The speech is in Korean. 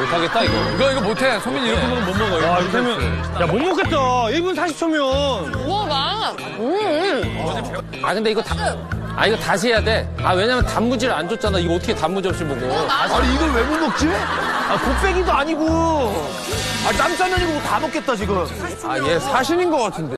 못하겠다, 이거. 이거, 이거 못해. 소민이 이렇게 먹으면 못 먹어. 아, 이렇게면. 야, 못 먹겠다. 1분 40초면. 먹어봐. 음. 아, 근데 이거 다, 아, 이거 다시 해야 돼. 아, 왜냐면 단무지를 안 줬잖아. 이거 어떻게 단무지 없이 먹어. 아니 이걸 왜 못 먹지? 아, 곱빼기도 아니고. 아, 짬짜면이고 다 먹겠다, 지금. 아, 얘 사신인 것 같은데.